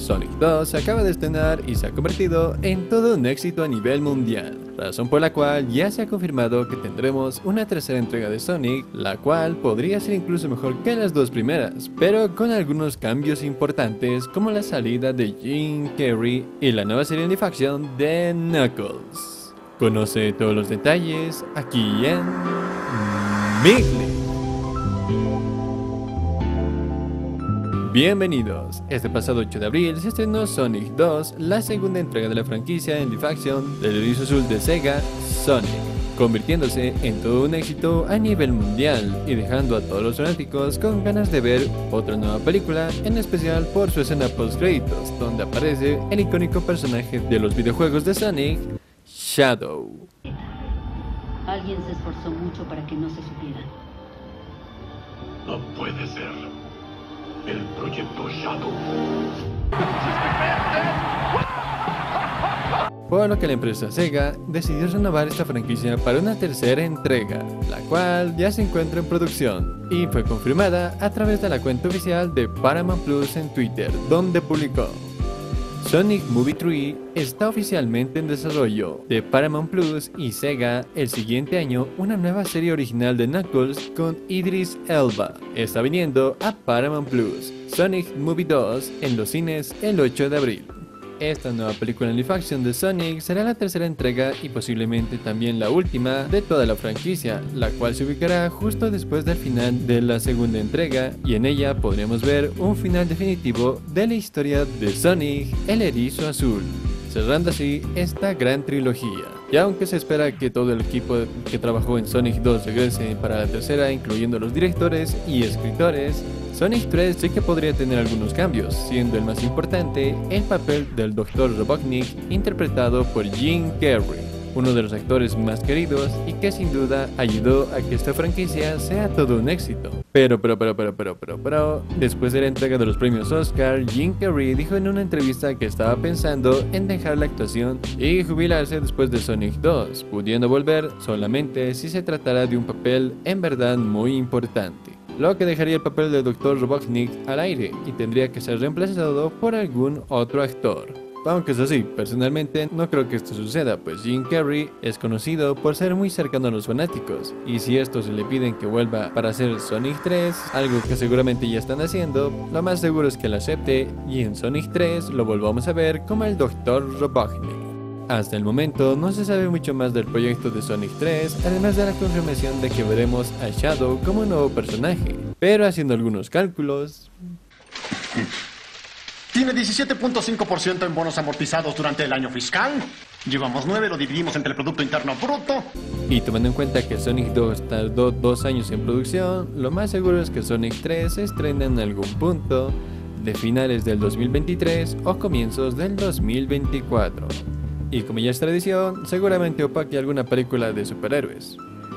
Sonic 2 se acaba de estrenar y se ha convertido en todo un éxito a nivel mundial, razón por la cual ya se ha confirmado que tendremos una tercera entrega de Sonic, la cual podría ser incluso mejor que las dos primeras, pero con algunos cambios importantes como la salida de Jim Carrey y la nueva serie de facción de Knuckles. Conoce todos los detalles aquí en Migli. Bienvenidos. Este pasado 8 de abril se estrenó Sonic 2, la segunda entrega de la franquicia en live action del erizo azul de Sega, Sonic, convirtiéndose en todo un éxito a nivel mundial y dejando a todos los fanáticos con ganas de ver otra nueva película, en especial por su escena post créditos, donde aparece el icónico personaje de los videojuegos de Sonic, Shadow. Alguien se esforzó mucho para que no se supiera. No puede ser el proyecto Shadow. Por lo que la empresa Sega decidió renovar esta franquicia para una tercera entrega, la cual ya se encuentra en producción y fue confirmada a través de la cuenta oficial de Paramount Plus en Twitter, donde publicó Sonic Movie 3 está oficialmente en desarrollo de Paramount Plus y Sega el siguiente año una nueva serie original de Knuckles con Idris Elba. Está viniendo a Paramount Plus. Sonic Movie 2 en los cines el 8 de abril. Esta nueva película en live action de Sonic será la tercera entrega y posiblemente también la última de toda la franquicia, la cual se ubicará justo después del final de la segunda entrega y en ella podremos ver un final definitivo de la historia de Sonic el erizo azul cerrando así esta gran trilogía. Y aunque se espera que todo el equipo que trabajó en Sonic 2 regrese para la tercera, incluyendo los directores y escritores, Sonic 3 sí que podría tener algunos cambios, siendo el más importante el papel del Dr. Robotnik interpretado por Jim Carrey uno de los actores más queridos y que sin duda ayudó a que esta franquicia sea todo un éxito. Pero, pero, pero, pero, pero, pero, pero, después de la entrega de los premios Oscar, Jim Carrey dijo en una entrevista que estaba pensando en dejar la actuación y jubilarse después de Sonic 2, pudiendo volver solamente si se tratara de un papel en verdad muy importante lo que dejaría el papel del Dr. Robotnik al aire y tendría que ser reemplazado por algún otro actor. Aunque es así, personalmente no creo que esto suceda, pues Jim Carrey es conocido por ser muy cercano a los fanáticos, y si estos le piden que vuelva para hacer Sonic 3, algo que seguramente ya están haciendo, lo más seguro es que lo acepte y en Sonic 3 lo volvamos a ver como el Dr. Robotnik. Hasta el momento no se sabe mucho más del proyecto de Sonic 3, además de la confirmación de que veremos a Shadow como un nuevo personaje, pero haciendo algunos cálculos... Tiene 17.5% en bonos amortizados durante el año fiscal. Llevamos 9, lo dividimos entre el Producto Interno Bruto. Y tomando en cuenta que Sonic 2 tardó dos años en producción, lo más seguro es que Sonic 3 se estrene en algún punto de finales del 2023 o comienzos del 2024. Y como ya es tradición, seguramente opaque alguna película de superhéroes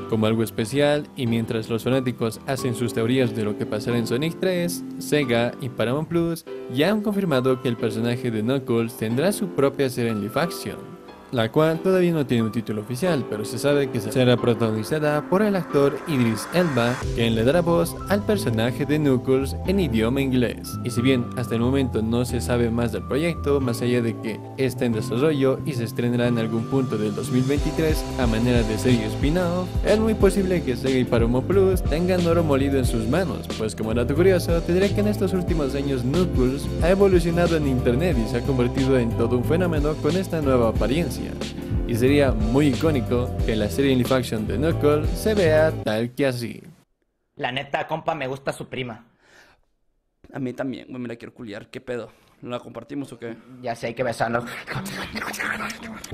como algo especial y mientras los fanáticos hacen sus teorías de lo que pasará en Sonic 3, Sega y Paramount Plus ya han confirmado que el personaje de Knuckles tendrá su propia serie en live action la cual todavía no tiene un título oficial, pero se sabe que será protagonizada por el actor Idris Elba, quien le dará voz al personaje de Knuckles en idioma inglés. Y si bien hasta el momento no se sabe más del proyecto, más allá de que está en desarrollo y se estrenará en algún punto del 2023 a manera de serie spin-off, es muy posible que Sega y Paramount Plus tengan oro molido en sus manos, pues como dato curioso, tendré que en estos últimos años Knuckles ha evolucionado en internet y se ha convertido en todo un fenómeno con esta nueva apariencia y sería muy icónico que la serie live action de Knuckles se vea tal que así. La neta, compa, me gusta su prima. A mí también, güey, me la quiero culiar. ¿Qué pedo? ¿La compartimos o qué? Ya sé, hay que besarnos.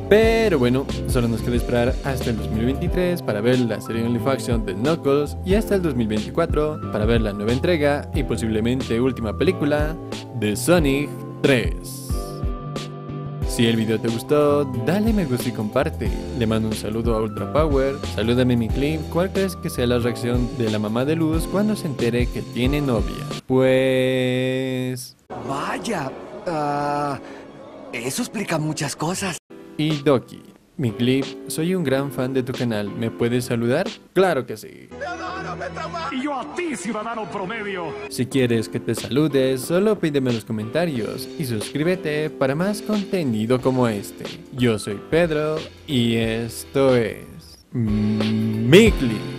Pero bueno, solo nos queda esperar hasta el 2023 para ver la serie live action de Knuckles y hasta el 2024 para ver la nueva entrega y posiblemente última película de Sonic 3. Si el video te gustó, dale me gusta y comparte. Le mando un saludo a Ultra Power. Salúdame mi clip. ¿Cuál crees que sea la reacción de la mamá de Luz cuando se entere que tiene novia? Pues... Vaya. Ah, eso explica muchas cosas. Y Doki, mi clip, soy un gran fan de tu canal. ¿Me puedes saludar? Claro que sí. Y yo a ti, ciudadano promedio. Si quieres que te saludes, solo pídeme en los comentarios y suscríbete para más contenido como este. Yo soy Pedro y esto es... Micli.